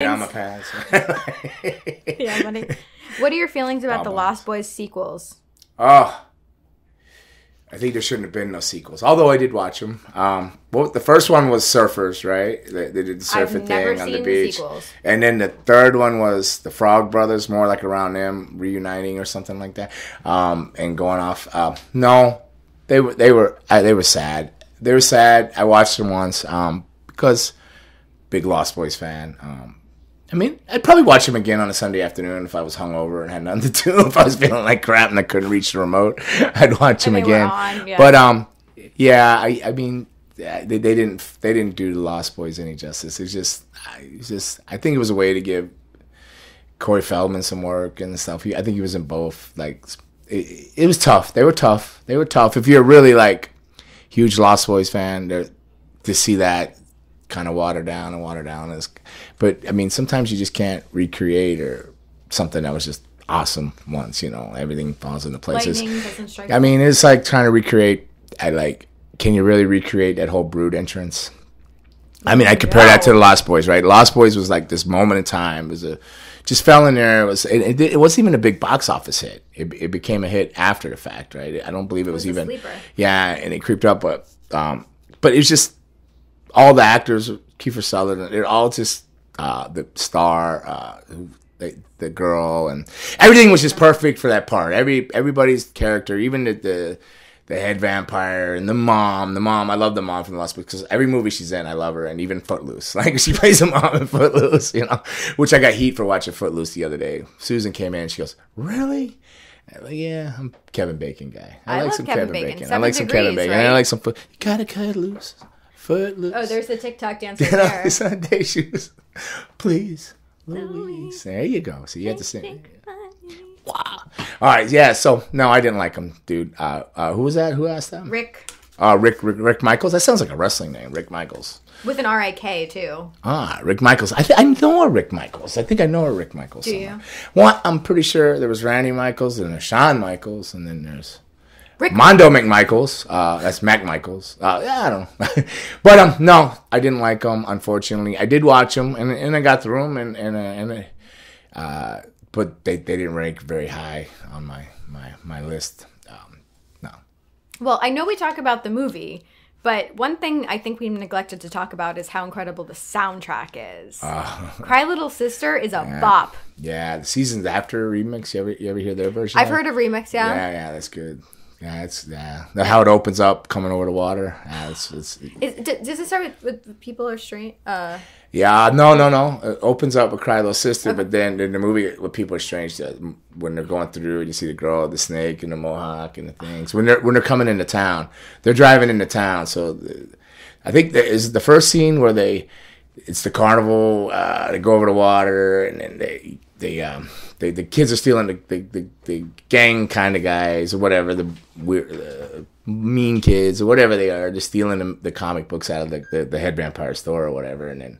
I'm a pass. yeah, buddy. What are your feelings about the Lost Boys sequels? oh, I think there shouldn't have been no sequels. Although I did watch them. Um, well, the first one was Surfers, right? They, they did the surfing thing on the the beach. sequels. And then the third one was the Frog Brothers, more like around them reuniting or something like that, um, and going off. Uh, no, they were they were I, they were sad. They were sad. I watched them once um, because big Lost Boys fan. Um, I mean, I'd probably watch him again on a Sunday afternoon if I was hungover and had nothing to do. If I was feeling like crap and I couldn't reach the remote, I'd watch And they again. on, yeah. But um, yeah, I, I mean, they, they didn't they didn't do the Lost Boys any justice. It's just, it's just I think it was a way to give Corey Feldman some work and stuff. He, I think he was in both. Like, it, it was tough. They were tough. They were tough. If you're really like huge Lost Boys fan, to see that kind of watered down and watered down is. But I mean, sometimes you just can't recreate or something that was just awesome once. You know, everything falls into places. Lightning doesn't strike. I mean, it's like trying to recreate. I like. Can you really recreate that whole Brood entrance? I mean, I compare that to the Lost Boys, right? Lost Boys was like this moment in time. It was a just fell in there. It was. It, it, it wasn't even a big box office hit. It, it became a hit after the fact, right? I don't believe it was, was even. Yeah, and it creeped up, but um, but it's just all the actors, Kiefer Sutherland, they're all just uh, the star, uh, the, the girl, and everything was just perfect for that part. Every everybody's character, even the the, the head vampire and the mom, the mom. I love the mom from the Lost because every movie she's in, I love her, and even Footloose. Like she plays a mom in Footloose, you know. Which I got heat for watching Footloose the other day. Susan came in, and she goes, "Really?" Like, yeah, I'm Kevin Bacon guy. I, I like some Kevin Kevin, Bacon. Bacon. I like some Kevin Degrees, Bacon. And I like some foot. You gotta cut loose, oh, there's the TikTok dance right You know, there. Sunday shoes. Please, Louise. There you go. So you have to sing. Wow. All right. Yeah. So no, I didn't like him, dude. Uh, uh, who was that? Who asked that? Rick Uh, Rick, Rick. Rick Michaels. That sounds like a wrestling name. Rick Michaels. with an R I K too. Ah, Rick Michaels. I, th- I know a Rick Michaels. I think I know a Rick Michaels. Do somewhere. you? Well, I'm pretty sure there was Randy Michaels and there's Shawn Michaels and then there's Rick Mondo McMichaels. Uh, that's Mac Michaels. Uh, yeah, I don't know. but um, no, I didn't like them. Unfortunately, I did watch them and, and I got through them and and uh, and uh, but they, they didn't rank very high on my my my list. Um, no. Well, I know we talk about the movie, but one thing I think we neglected to talk about is how incredible the soundtrack is. Uh, Cry Little Sister is a bop. Yeah, the seasons after remix. You ever you ever hear their version? I've heard of remix, yeah. Yeah, yeah, that's good. Yeah, it's yeah. How it opens up coming over the water. Yeah, it's, it's Is, does it start with, with people are straight? Uh, yeah. No, no, no. It opens up with Cry Little Sister, but then in the movie with People Are Strange, when they're going through, you see the girl, the snake, and the mohawk, and the things. When they're when they're coming into town, they're driving into town. So I think that is the first scene where they it's the carnival. Uh, they go over the water, and then they they um they the kids are stealing the the, the, the gang kind of guys or whatever the weird. Uh, mean kids or whatever they are just stealing the, the comic books out of the, the, the head vampire store or whatever and then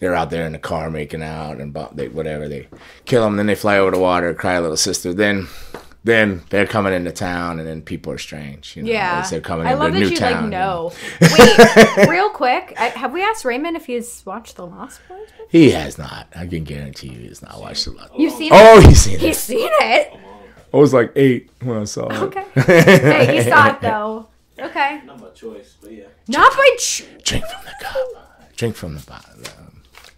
they're out there in the car making out and they, whatever they kill them then they fly over the water cry little sister then then they're coming into town and then people are strange you know, yeah. as they're coming I into love that new you town like know. Wait, real quick, I, have we asked Raymond if he's watched The Lost Boys? he has not i can guarantee you he's not watched a lot You've seen oh, it? oh he's seen it. He's it seen it. i was like eight when i saw it Okay. hey, he saw it though. Okay. Not my choice, but yeah. Not by. Ch- drink from the cup drink from the bottle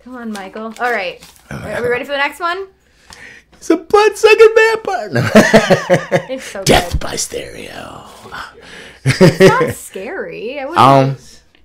Come on, Michael. All right. Are we ready for the next one? It's a blood sucking vampire No. It's so death good. by stereo It's not scary. I wouldn't. um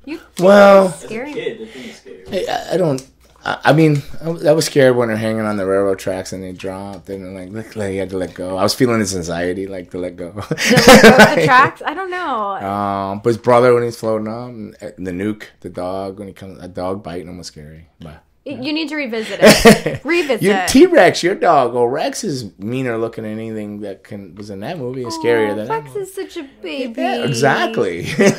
you well As a scary. kid, the thing is scary. I, I don't. I, I mean, I, was- I was scared when they're hanging on the railroad tracks and they dropped and like, look, like you had to let go. I was feeling this anxiety, like to let go. Go the tracks. I don't know. um, but his brother when he's floating up, uh, the nuke, the dog when he comes, a dog biting him was scary. But You need to revisit it. Revisit. your T Rex, your dog, oh Rex is meaner looking than anything that can was in that movie. It's scarier Aw, than that. Rex movie. is such a baby. Yeah, exactly. Rex is the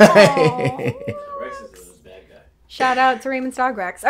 bad guy. Shout out to Raymond's dog Rex.